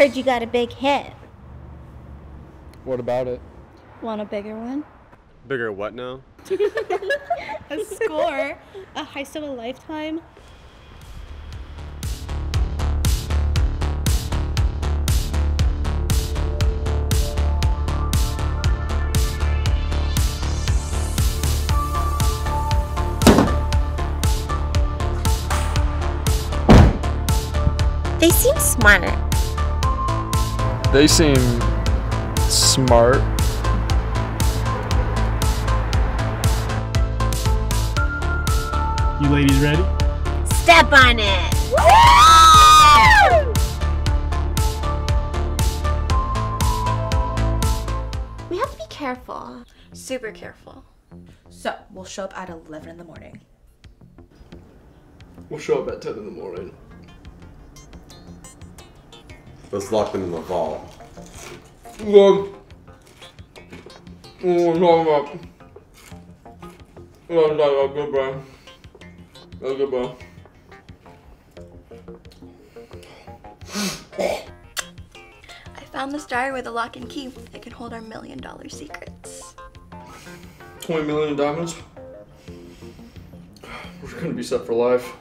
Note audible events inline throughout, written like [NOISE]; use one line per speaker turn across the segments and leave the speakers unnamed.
Heard you got a big hit.
What about it?
Want a bigger one?
Bigger what now? [LAUGHS]
a score, a heist of a lifetime.
They seem smart.
They seem smart.
You ladies ready?
Step on it. We have to be careful.
Super careful.
So, we'll show up at 11 in the morning.
We'll show up at 10 in the morning.
Let's lock them in the vault.
Look. Oh, no, no. No, no, no, good, bro. No, good, bro.
I found this diary with a lock and key. It can hold our million dollar secrets.
20 million diamonds. We're gonna be set for life.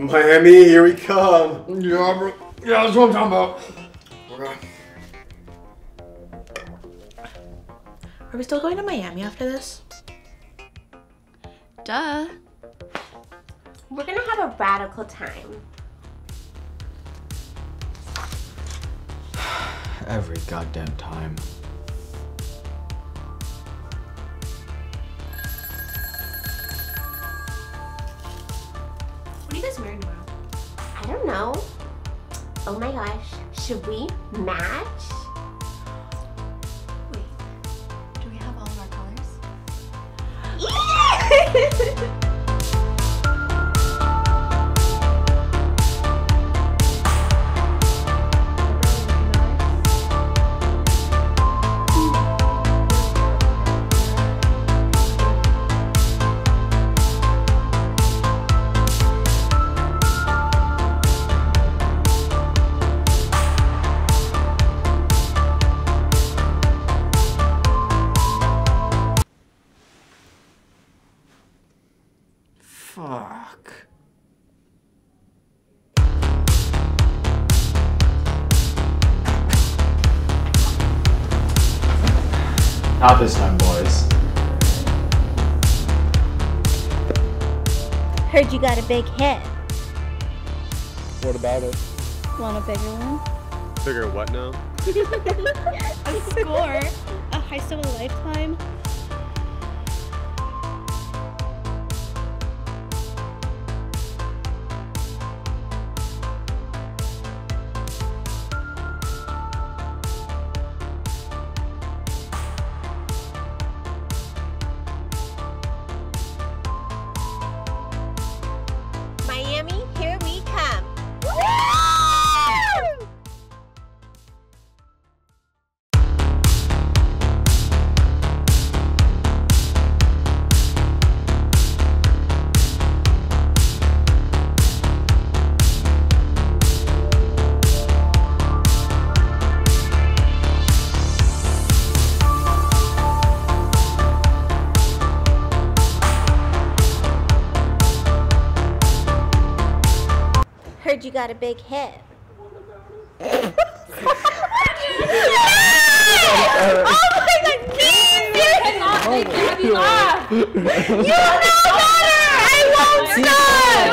Miami, here we come.
Yeah, bro. Yeah, that's what I'm talking about. Okay.
Are we still going to Miami after this?
Duh.
We're gonna have a radical time. [SIGHS]
Every goddamn time.
What guys wearing tomorrow?
I don't know. Oh my gosh. Should we match?
Wait. Do we have all of our colors? [LAUGHS]
Fuck. Not this time, boys.
Heard you got a big hit.
What about it?
Want a bigger one?
Bigger what now? [LAUGHS]
A score, a heist of a lifetime.
You got a big head. [LAUGHS] oh my god, Keith! Oh [LAUGHS] you know